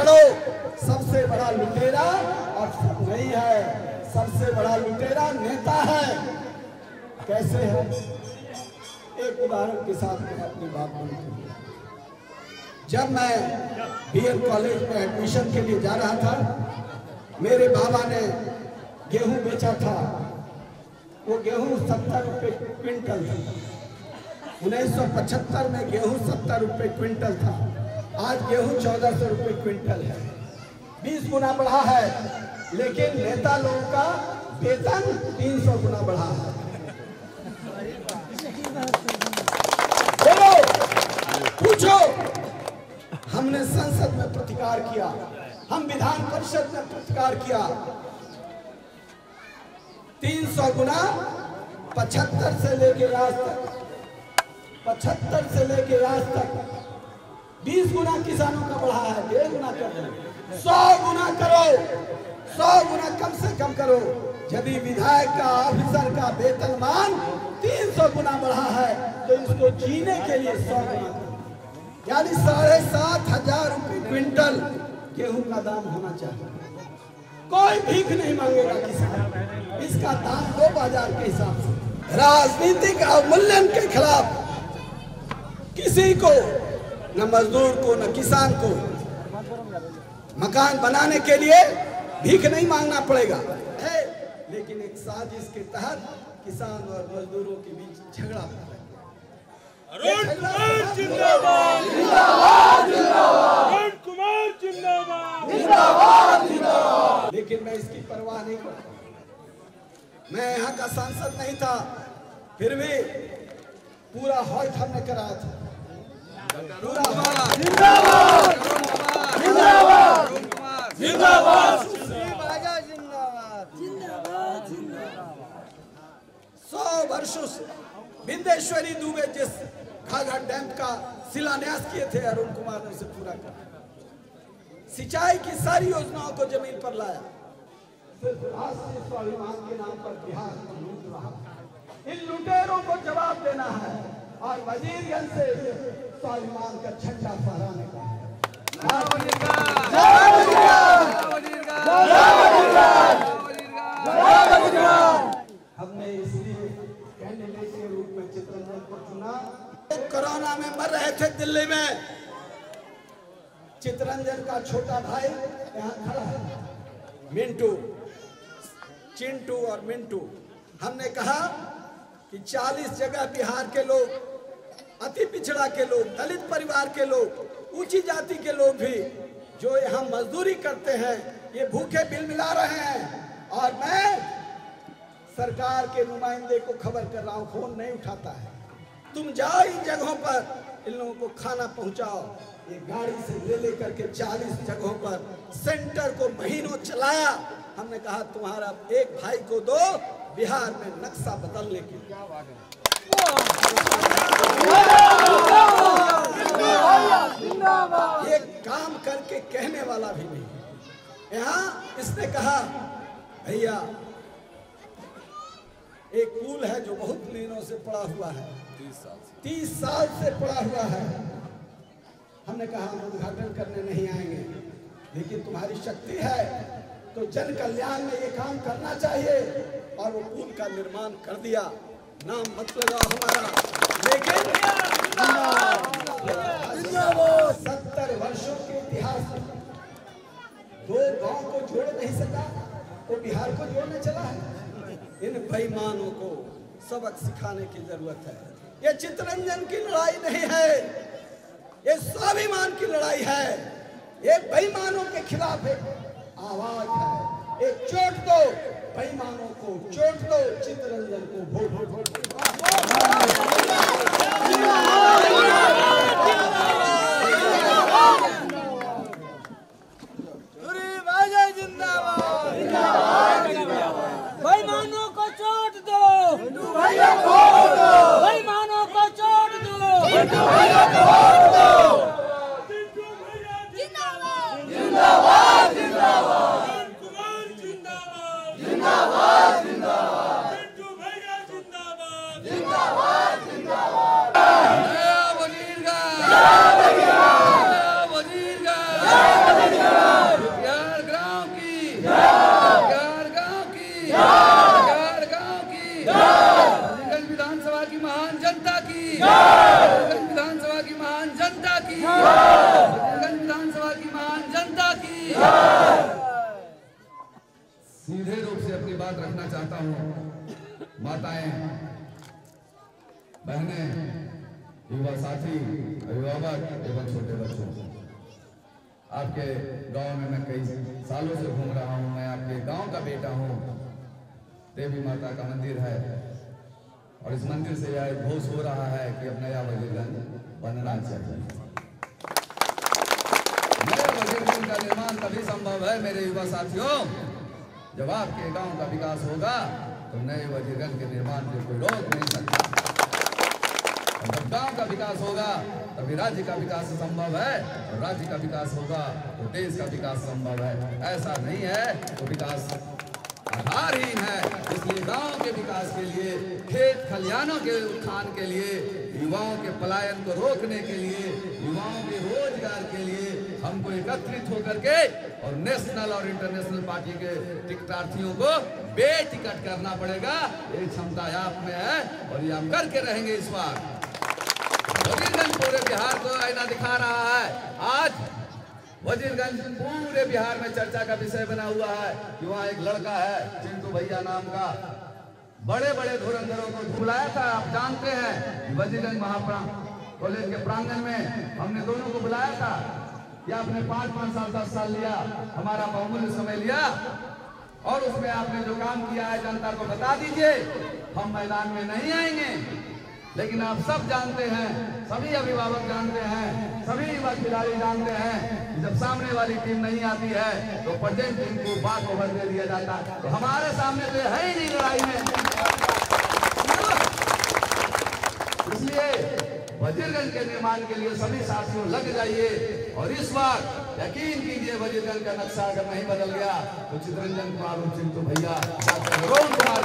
लड़ो। सबसे बड़ा लुटेरा और सब नहीं है। सबसे बड़ा लुटेरा नेता है। कैसे है? एक उदाहरण के साथ मैं अपनी बात करूँगा जब मैं बीएड कॉलेज में एडमिशन के लिए जा रहा था, मेरे बाबा ने गेहूँ बेचा था। वो गेहूँ सत्तर रुपये क्विंटल था। उन्नीस सौ पचहत्तर में गेहूँ सत्तर रुपये क्विंटल था। आज गेहूँ चौदह सौ रुपये क्विंटल है। बीस गुना बढ़ा है, लेकिन नेता लोगों का वेतन तीन सौ गुना बढ़ा है। बोलो पूछो। हमने संसद में प्रतिकार किया, हम विधान परिषद में प्रतिकार किया। तीन सौ गुना पचहत्तर से लेके आज तक, पचहत्तर से लेके आज तक। बीस गुना किसानों का बढ़ा है, डेढ़ गुना कर दो सौ गुना करो, सौ गुना कम से कम करो। यदि विधायक का, ऑफिसर का वेतन मान तीन सौ गुना बढ़ा है तो इसको जीने के लिए सौ गुना यानी साढ़े सात हज़ार रुपये क्विंटल गेहूँ का दाम होना चाहिए। कोई भीख नहीं मांगेगा किसान। इसका दाम दो बाज़ार के हिसाब से। राजनीतिक अवमूल्यन के खिलाफ किसी को न मजदूर को न किसान को। मकान बनाने के लिए भीख नहीं मांगना पड़ेगा। है लेकिन एक साजिश के तहत किसान और मजदूरों के बीच झगड़ा हो। रहा है अरुण कुमार जिंदाबाद। अरुण कुमार जिंदाबाद। लेकिन मैं इसकी परवाह नहीं करता। मैं यहाँ का सांसद नहीं था फिर भी पूरा हॉल्ट हमने कराया था। सौ वर्षों से बिंदेश्वरी दुबे जिस घाघर डैम का शिलान्यास किए थे अरुण कुमार ने उसे पूरा किया सिंचाई की सारी योजनाओं को ज़मीन पर लाया स्वाभिमान के नाम पर बिहार को लूट रहा इन लुटेरों को जवाब देना है और वजीरगंज से स्वाभिमान का झंडा फहराने का हमने इसलिए कैंडिडेट के रूप में चित्रंजन को चुना। कोरोना में मर रहे थे दिल्ली में। चित्रंजन का छोटा भाई यहाँ खड़ा है। मिंटू, चिंटू और मिंटू। हमने कहा कि 40 जगह बिहार के लोग अति पिछड़ा के लोग, दलित परिवार के लोग, ऊँची जाति के लोग भी जो यहाँ मजदूरी करते हैं, ये भूखे बिल मिला रहे हैं। और मैं सरकार के नुमाइंदे को खबर कर रहा हूँ, फ़ोन नहीं उठाता है। तुम जाओ इन जगहों पर, इन लोगों को खाना पहुंचाओ। ये गाड़ी से ले लेकर के 40 जगहों पर, सेंटर को महीनों चलाया। हमने कहा, तुम्हारा एक भाई को दो, बिहार में नक्शा बदलने के लिए। ये काम करके कहने वाला भी नहीं। यहाँ इसने कहा भैया एक पुल है जो बहुत दिनों से पड़ा हुआ है। तीस साल से। पड़ा हुआ है। हमने कहा हम उद्घाटन करने नहीं आएँगे। लेकिन तुम्हारी शक्ति है तो जन कल्याण में ये काम करना चाहिए। और वो पुल का निर्माण कर दिया। नाम मत लगाओ हमारा। लेकिन सत्तर वर्षों के इतिहास में दो गाँव को जोड़ नहीं सका तो बिहार को जोड़ने चला है। इन बेईमानों को सबक सिखाने की ज़रूरत है। ये चित्रंजन की लड़ाई नहीं है, ये स्वाभिमान की लड़ाई है। ये बेईमानों के खिलाफ एक आवाज़ है, एक चोट दो। बेईमानों को चोट दो चित्रंजन को वोट वोट बेईमानों को चोट दो बेईमानों को चोट दो अरुण कुमार जिंदाबाद जिंदाबाद जिंदाबाद जिंदाबाद वजीरगंज विधानसभा की महान जनता की विधानसभा की महान जनता की सीधे रूप से अपनी बात रखना चाहता हूँ। माताएँ, बहनें, युवा साथी, अभिभावक एवं छोटे बच्चों, आपके गाँव में मैं कई सालों से घूम रहा हूँ, मैं आपके गाँव का बेटा हूँ। देवी माता का मंदिर है। और इस मंदिर से यह घोष हो रहा है कि अब नया वजीरगंज बनना चाहिए नया वजीरगंज का निर्माण तभी संभव है, मेरे युवा साथियों, जब आपके गाँव का विकास होगा तो नए वजीरगंज के निर्माण को कोई रोक नहीं सकता। जब गाँव का विकास होगा, तभी राज्य का विकास संभव है, और राज्य का विकास होगा तो देश का विकास संभव है। ऐसा नहीं है तो विकास आधारहीन है। इसलिए गाँव के विकास के लिए, खेत खलिहानों के उत्थान के लिए, युवाओं के पलायन को रोकने के लिए, युवाओं के रोज़गार के लिए हमको एकत्रित होकर के और नेशनल और इंटरनेशनल पार्टी के टिकटार्थियों को बेटिकट करना पड़ेगा। ये क्षमता आप में है और ये हम करके रहेंगे इस बार। पूरे बिहार को आईना दिखा रहा है। आज वजीरगंज पूरे बिहार में चर्चा का विषय बना हुआ है कि वहाँ एक लड़का है, चिंटू भैया नाम का। बड़े बड़े धुरंधरों को बुलाया था, आप जानते हैं वजीरगंज महाप्रा कॉलेज के प्रांगण में हमने दोनों को बुलाया था। कि आपने पाँच पाँच साल दस साल लिया, हमारा बहुमूल्य समय लिया, और उसमें आपने जो काम किया है, जनता को बता दीजिए, हम मैदान में नहीं आएँगे। लेकिन आप सब जानते हैं, सभी अभिभावक जानते हैं सभी युवा खिलाड़ी जानते हैं जब सामने वाली टीम नहीं आती है तो प्रेजेंट टीम को बात ओवर दे दिया जाता है। तो हमारे सामने तो है ही नहीं लड़ाई में। इसलिए वजीरगंज के निर्माण के लिए सभी साथियों, लग जाइए और इस बार यकीन कीजिए वजीरगंज का नक्शा अगर नहीं बदल गया तो चितरंजन कुमार और चिंटू भैया डॉक्टर कुमार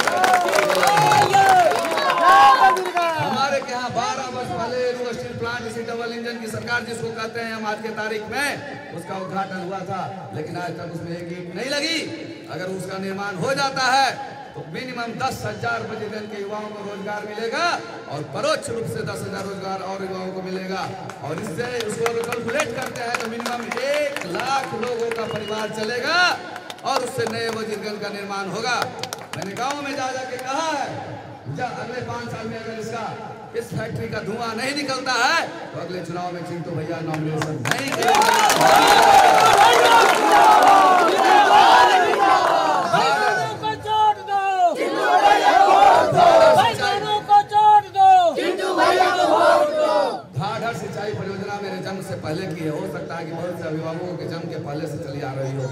हमारे यहाँ बारह वर्ष पहले स्टील प्लांट इसी डबल इंजन की सरकार जिसको कहते हैं, हम आज के तारीख में, उसका उद्घाटन हुआ था। लेकिन आज तक उसमें एक ईंट नहीं लगी। अगर उसका निर्माण हो जाता है तो मिनिमम दस हज़ार वजीरगंज के युवाओं को रोज़गार मिलेगा और परोक्ष रूप से दस हज़ार रोज़गार और युवाओं को मिलेगा। और इससे उसको कैलकुलेट करते हैं तो मिनिमम एक लाख लोगों का परिवार चलेगा और उससे नए वजीरगंज का निर्माण होगा। मैंने गाँव में जा जाके कहा है जा, अगले पाँच साल में अगर इसका इस फैक्ट्री का धुआँ नहीं निकलता है तो अगले चुनाव में चिंटू भैया नॉमिनेशन नहीं। मेरे जन्म से पहले की है। हो सकता है कि बहुत से अभिभावकों के जन्म के पहले से चली आ रही हो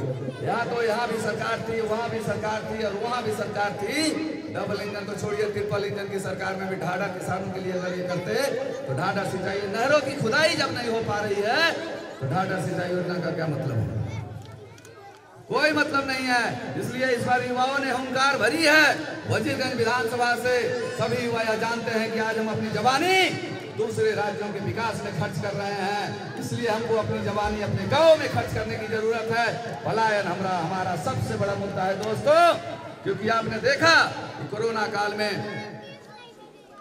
यहाँ तो यहाँ भी सरकार थी, वहाँ भी सरकार थी और वहाँ भी सरकार थी। डबल इंजन तो छोड़िए ट्रिपल इंजन की सरकार में भी ढाढ़ा किसानों के लिए लगे करते तो ढाढ़ा सिंचाई नहरों की खुदाई जब नहीं हो पा रही है तो ढाढ़ा सिंचाई योजना का क्या मतलब है कोई मतलब नहीं है। इसलिए इस बार युवाओं ने हंकार भरी है। वजीरगंज विधानसभा से सभी युवा यह जानते हैं कि आज हम अपनी जवानी दूसरे राज्यों के विकास में खर्च कर रहे हैं। इसलिए हमको अपनी जवानी अपने गाँव में खर्च करने की ज़रूरत है। पलायन हमारा हमारा सबसे बड़ा मुद्दा है। दोस्तों क्योंकि आपने देखा कोरोना काल में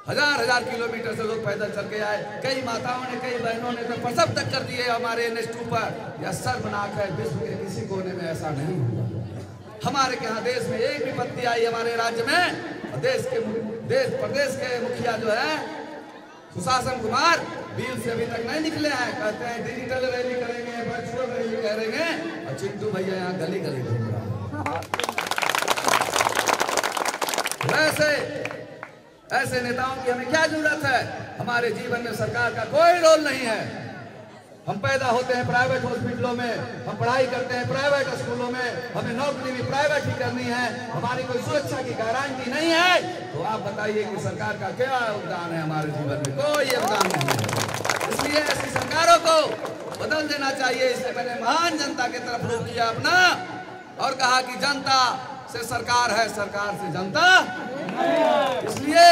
हज़ार हज़ार किलोमीटर से लोग पैदल चल के आए। कई माताओं ने, कई बहनों ने तो प्रसव तक कर दिए हमारे एन पर। यह सर्वनाक है विश्व के किसी कोने में ऐसा नहीं हमारे यहाँ देश में एक विपत्ति आई हमारे राज्य में। देश के देश, प्रदेश के मुखिया जो है, सुशासन कुमार, बिल से अभी तक नहीं निकले हैं। कहते हैं डिजिटल रैली करेंगे वर्चुअल रैली करेंगे। और चिंटू भैया यहाँ गली गली घूम रहा है। वैसे ऐसे नेताओं की हमें क्या ज़रूरत है? हमारे जीवन में सरकार का कोई रोल नहीं है। हम पैदा होते हैं प्राइवेट हॉस्पिटलों में, हम पढ़ाई करते हैं प्राइवेट स्कूलों में, हमें नौकरी भी प्राइवेट ही करनी है। हमारी कोई सुरक्षा की गारंटी नहीं है। तो आप बताइए कि सरकार का क्या योगदान है हमारे जीवन में? कोई योगदान नहीं है। इसलिए ऐसी सरकारों को बदल देना चाहिए। इसलिए मैंने महान जनता की तरफ़ रुख किया अपना और कहा कि जनता से सरकार है, सरकार से जनता। इसलिए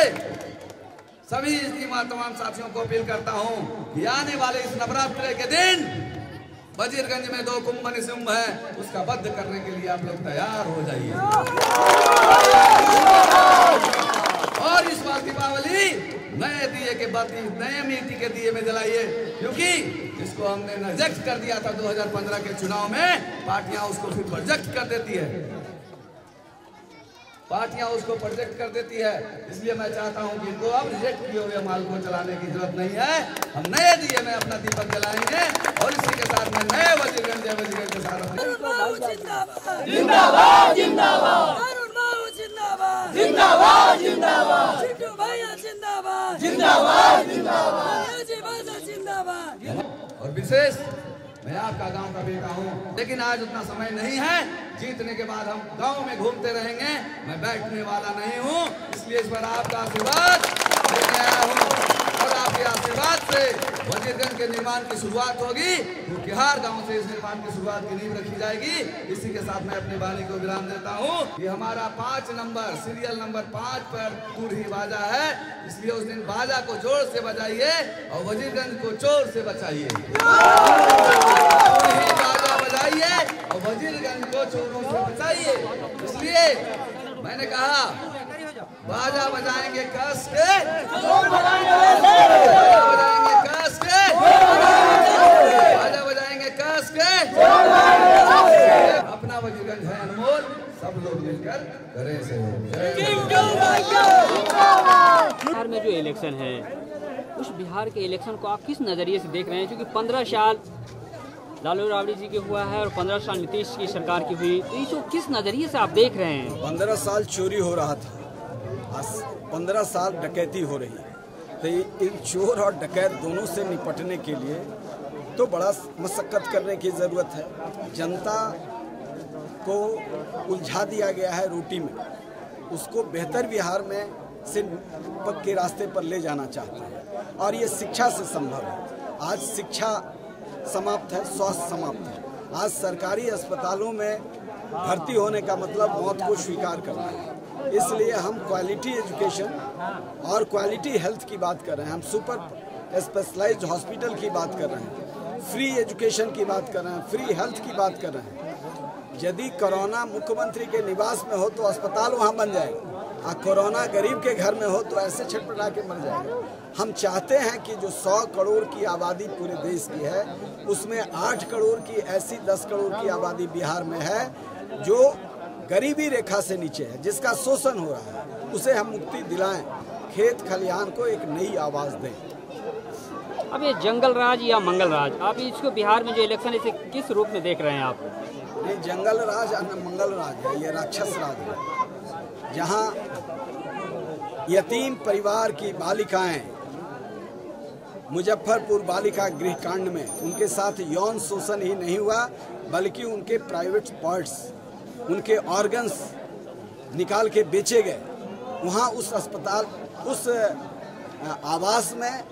सभी इज्तिमा तमाम साथियों को अपील करता हूँ कि आने वाले इस नवरात्र के दिन वजीरगंज में दो कुंभ निशुंभ है, उसका बद्ध करने के लिए आप लोग तैयार हो जाइए। और इस बार दीपावली नए दिए के बाती नए मिट्टी के दिए में जलाइए, क्योंकि इसको हमने रिजेक्ट कर दिया था 2015 के चुनाव में, पार्टियाँ उसको फिर प्रोजेक्ट कर देती है। पार्टियाँ उसको प्रोजेक्ट कर देती है। इसलिए मैं चाहता हूँ कि इनको अब रिजेक्ट किए हुए माल को चलाने की ज़रूरत नहीं है। हम नए दिए में अपना दीपक जलाएँगे और इसी के साथ में नए वजीरगंज जय वजीरगंज के साथ जिंदाबाद। जिंदाबाद जिंदाबाद। जिंदाबाद। जिंदाबाद जिंदाबाद। जिंदाबाद। जिंदाबाद। और विशेष मैं आपका गाँव का बेटा हूँ, लेकिन आज उतना समय नहीं है। जीतने के बाद हम गाँव में घूमते रहेंगे। मैं बैठने वाला नहीं हूँ, इसलिए इस पर आपका आशीर्वाद आया आपके आशीर्वाद से वजीरगंज के निर्माण की शुरुआत होगी। बिहार गाँव से इस निर्माण की शुरुआत की नींव रखी जाएगी। इसी के साथ मैं अपनी वाणी को विराम देता हूँ। ये हमारा पाँच नंबर, सीरियल नंबर पाँच पर ही बाजा है। इसलिए उस दिन बाजा को ज़ोर से बजाइए और वजीरगंज को चोर से बचाइए। बाजा बजाइए और वजीरगंज को चोरों से बचाइए। इसलिए मैंने कहा, बाजा बजाएँगे कस के बाजा बजाएँगे कस के बाजा बजाएँगे कस के अपना वजीरगंज है अनमोल सब लोग मिलकर करें बिहार में जो इलेक्शन है उस बिहार के इलेक्शन को आप किस नज़रिए से देख रहे हैं? क्योंकि पंद्रह साल लालू राबड़ी जी के हुआ है और पंद्रह साल नीतीश की सरकार की हुई। तो इसको किस नज़रिए से आप देख रहे हैं? पंद्रह साल चोरी हो रहा था। पंद्रह साल डकैती हो रही है। तो इन चोर और डकैत दोनों से निपटने के लिए तो बड़ा मशक्कत करने की ज़रूरत है। जनता को उलझा दिया गया है रोटी में। उसको बेहतर बिहार में से पक के रास्ते पर ले जाना चाहते हैं। और ये शिक्षा से संभव है। आज शिक्षा समाप्त है, स्वास्थ्य समाप्त है। आज सरकारी अस्पतालों में भर्ती होने का मतलब मौत को स्वीकार करना है। इसलिए हम क्वालिटी एजुकेशन और क्वालिटी हेल्थ की बात कर रहे हैं। हम सुपर स्पेशलाइज्ड हॉस्पिटल की बात कर रहे हैं। फ्री एजुकेशन की बात कर रहे हैं। फ्री हेल्थ की बात कर रहे हैं। यदि कोरोना मुख्यमंत्री के निवास में हो तो अस्पताल वहाँ बन जाएगा। और कोरोना गरीब के घर में हो तो ऐसे छटपटा के मर जाएगा। हम चाहते हैं कि जो 100 करोड़ की आबादी पूरे देश की है, उसमें 8 करोड़ की, ऐसी 10 करोड़ की आबादी बिहार में है, जो गरीबी रेखा से नीचे है, जिसका शोषण हो रहा है, उसे हम मुक्ति दिलाएँ। खेत खलिहान को एक नई आवाज़ दें। अब ये जंगल राज या मंगल राज, आप इसको बिहार में जो इलेक्शन इसे किस रूप में देख रहे हैं आप? ये जंगल राज और मंगल राज है, ये राक्षस राज है। जहाँ यतीम परिवार की बालिकाएँ मुजफ्फरपुर बालिका गृह कांड में, उनके साथ यौन शोषण ही नहीं हुआ, बल्कि उनके प्राइवेट पार्ट्स उनके ऑर्गन्स निकाल के बेचे गए। वहाँ उस अस्पताल, उस आवास में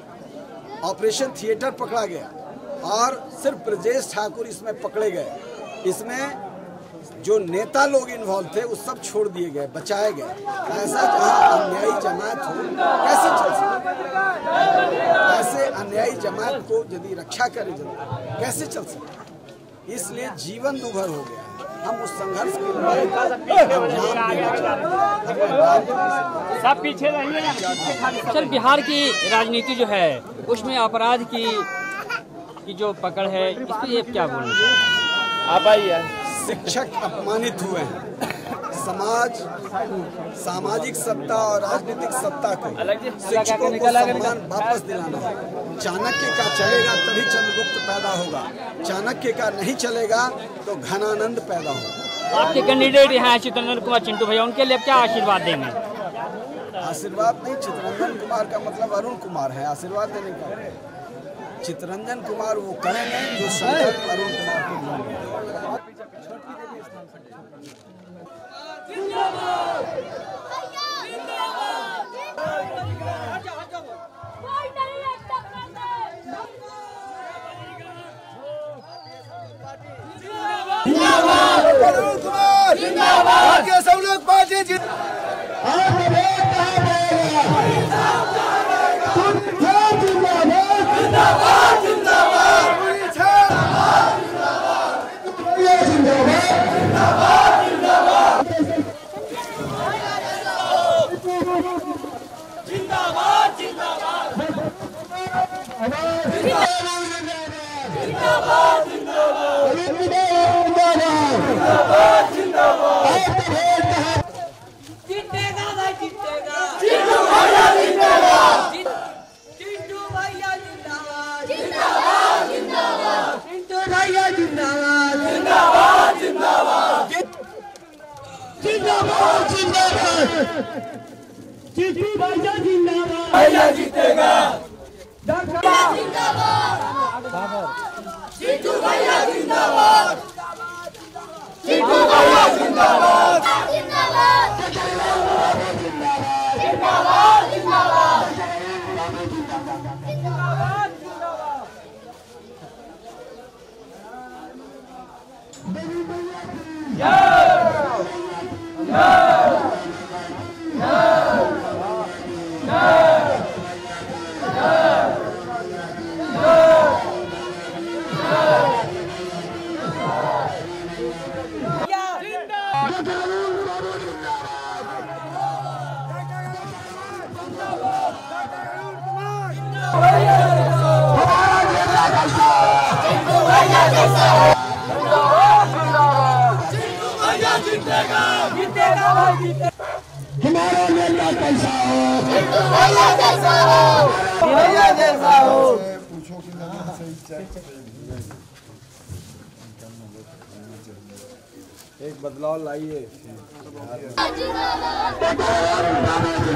ऑपरेशन थिएटर पकड़ा गया और सिर्फ़ ब्रजेश ठाकुर इसमें पकड़े गए। इसमें जो नेता लोग इन्वॉल्व थे वो सब छोड़ दिए गए बचाए गए। ऐसा जहाँ अन्यायी जमात हो। कैसे चल सकता ऐसे अन्यायी जमात को यदि रक्षा करे जनता कैसे चल सकता इसलिए जीवन दुभर हो गया हम उस संघर्ष की सब पीछे सर बिहार की राजनीति जो है उसमें अपराध की की जो पकड़ है इस पर क्या बोलना आप आइए। शिक्षक अपमानित हुए हैं। समाज सामाजिक सत्ता और राजनीतिक सत्ता को शिक्षकों को सम्मान वापस दिलाना है। चाणक्य का चलेगा तभी चंद्रगुप्त पैदा होगा। चाणक्य का नहीं चलेगा तो घनानंद पैदा होगा। आपके कैंडिडेट यहाँ हैं चित्रंजन कुमार चिंटू भैया उनके लिए क्या आशीर्वाद देंगे? आशीर्वाद नहीं चित्रंजन कुमार का मतलब अरुण कुमार है आशीर्वाद देने का। चित्रंजन कुमार वो करेंगे जो संकल्प अरुण कुमार के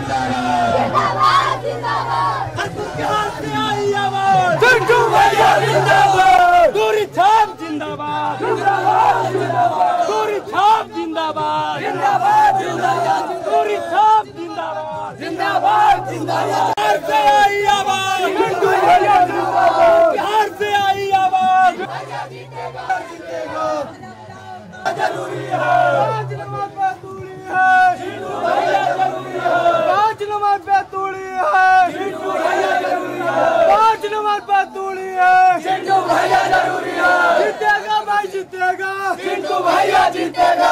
जिंदाबाद। छाप जिंदाबाद। दूरी छाप जिंदाबाद। जिंदाबाद जिंदाबाद दूरी छाप जिंदाबाद जिंदाबाद जिंदाबाद बिहार से आई आवाज़ बिहार से आई आवाज़ ज़रूरी है है पाँच नंबर पे दूरी है। पाँच नंबर पे दूरी है। जीतेगा भाई जीतेगा चिंटू भैया जीतेगा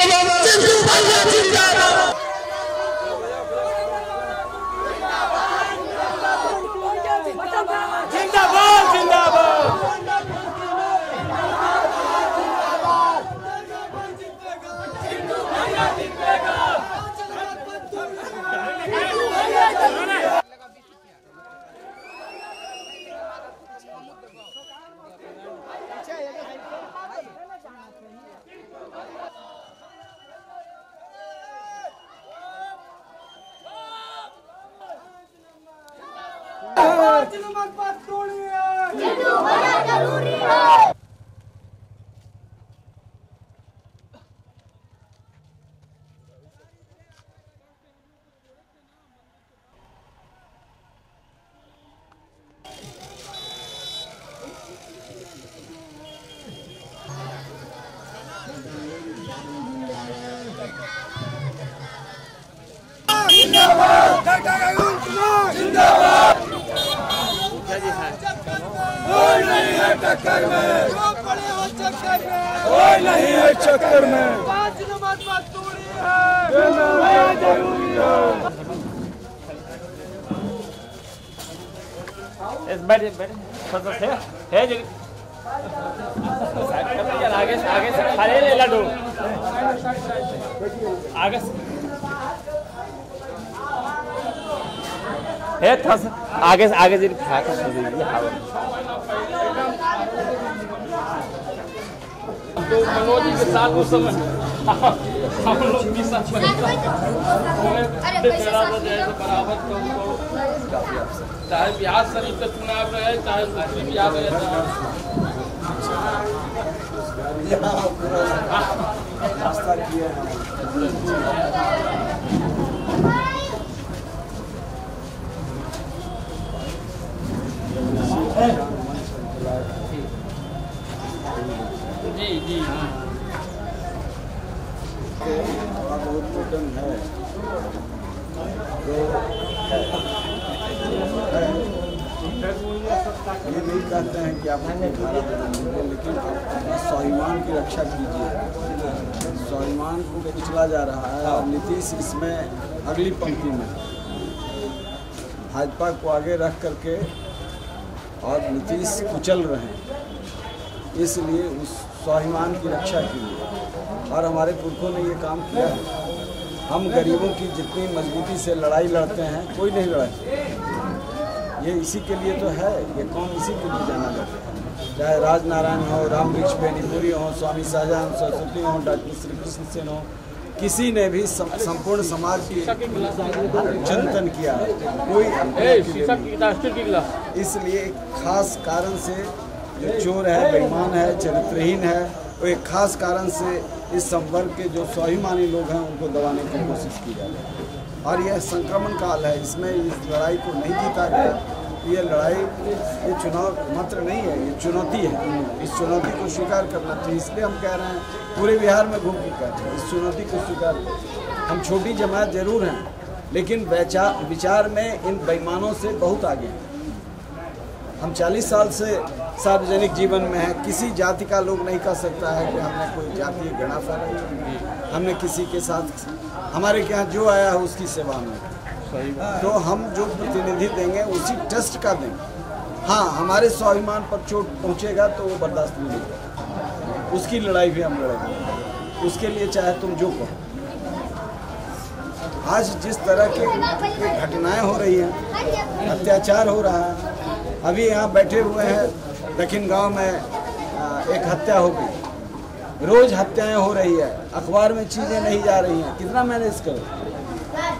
我们这就完的，就这。नहीं है टक्कर में कोई नहीं है चक्कर में। पाँच नंबर पर तोड़ी है ज़रूरी है बैठ बैठ सा है जगह आगे आगे से खड़े ले लड्डू आगे है थोड़ा आगे आगे जी खा छोड़ दीजिए हवा तो मनोज जी के साथ उस समय हम लोग भी साथ अरे पैसे जैसे बराबर तो उनको चाहे बिहार शरीफ का चुनाव रहे चाहे दूसरी बिहार रहे यहाँ पूरा रास्ता किया है जी जी हाँ है तो ये नहीं कहते हैं कि आप लेकिन आप अपने स्वाभिमान की रक्षा कीजिए स्वाभिमान को कुचला जा रहा है और नीतीश इसमें अगली पंक्ति में भाजपा को आगे रख करके और नीतीश कुचल रहे हैं इसलिए उस स्वाभिमान की रक्षा की है और हमारे पुरखों ने ये काम किया है। हम गरीबों की जितनी मजबूती से लड़ाई लड़ते हैं कोई नहीं लड़ा ये इसी के लिए तो है ये कौन इसी के लिए जाना जाता है? चाहे राजनारायण हो राम वृक्ष बेनीपुरी हो स्वामी शाहजहां सरस्वती हो डॉक्टर श्री कृष्ण सेन हो किसी ने भी सम, संपूर्ण समाज की चिंतन किया कोई इसलिए खास कारण से जो चोर है, बेईमान है, चरित्रहीन है, वो एक खास कारण से इस संवर्ग के जो स्वाभिमानी लोग हैं, उनको दबाने की कोशिश की जा रही है। और यह संक्रमण काल है, इसमें इस लड़ाई को नहीं जीता गया। ये लड़ाई, ये चुनाव मात्र नहीं है, ये चुनौती है इस चुनौती को स्वीकार करना चाहिए, इसलिए हम कह रहे हैं, पूरे बिहार में घूम के कह हैं, इस चुनौती को स्वीकार हम छोटी जमात ज़रूर हैं, लेकिन विचार में इन बेईमानों से बहुत आगे हैं। हम 40 साल से सार्वजनिक जीवन में है। किसी जाति का लोग नहीं कह सकता है कि हमने कोई जातीय घृणा फैलाई हमने किसी के साथ हमारे यहाँ जो आया है उसकी सेवा में। तो हम जो प्रतिनिधि देंगे उसी टेस्ट का देंगे। हाँ हमारे स्वाभिमान पर चोट पहुँचेगा तो वो बर्दाश्त नहीं होगा। उसकी लड़ाई भी हम लड़ेंगे। उसके लिए चाहे तुम जो कहो। आज जिस तरह के घटनाएँ हो रही हैं अत्याचार हो रहा है अभी यहाँ बैठे हुए हैं दक्षिण गाँव में एक हत्या हो गई। रोज हत्याएँ हो रही है, अखबार में चीज़ें नहीं जा रही हैं। कितना मैनेज करो?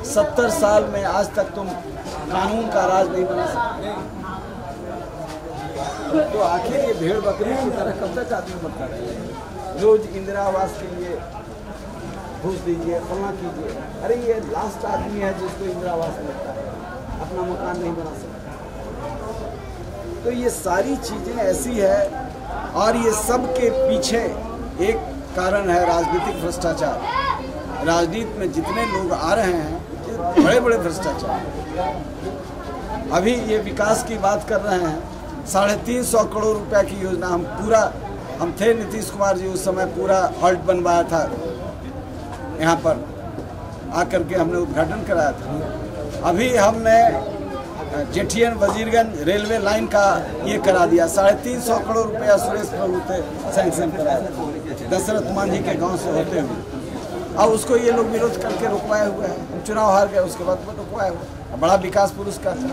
सत्तर साल में आज तक तुम कानून का राज नहीं बना सकते। तो आखिर ये भेड़ बकरी की तरह कब तक आदमी बनता रहेगा रोज इंदिरा आवास के लिए घूस दीजिए, फलना कीजिए। अरे ये लास्ट आदमी है जिसको इंदिरा आवास मिलता है। अपना मकान नहीं बना सकता। तो ये सारी चीज़ें ऐसी है और ये सब के पीछे एक कारण है राजनीतिक भ्रष्टाचार। राजनीति में जितने लोग आ रहे हैं बड़े बड़े भ्रष्टाचार। अभी ये विकास की बात कर रहे हैं, साढ़े तीन सौ करोड़ रुपया की योजना हम पूरा, हम थे नीतीश कुमार जी उस समय पूरा हॉल्ट बनवाया था, यहाँ पर आकर के हमने उद्घाटन कराया था। अभी हमने जेठियन वजीरगंज रेलवे लाइन का ये करा दिया। साढ़े तीन सौ करोड़ रुपया सुरेश प्रभु थे सैंक्शन कराया दशरथ मांझी के गाँव से होते हुए। अब उसको ये लोग विरोध करके रुकवाए हुए हैं। चुनाव हार गए, उसके बाद रुकवाए हुए बड़ा विकास पुरुष का था।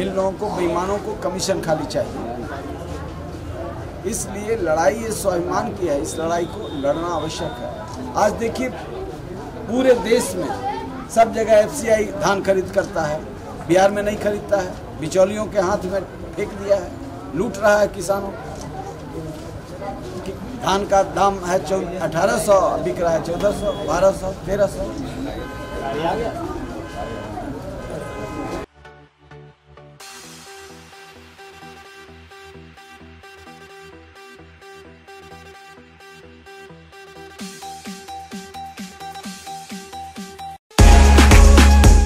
इन लोगों को, बेईमानों को कमीशन खाली चाहिए। इसलिए लड़ाई ये स्वाभिमान की है। इस लड़ाई को लड़ना आवश्यक है। आज देखिए, पूरे देश में सब जगह एफसीआई धान खरीद करता है। बिहार में नहीं खरीदता है। बिचौलियों के हाथ में फेंक दिया है। लूट रहा है किसानों। धान का दाम है अठारह सौ, बिक रहा है चौदह सौ, बारह सौ, तेरह सौ।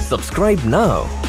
Subscribe now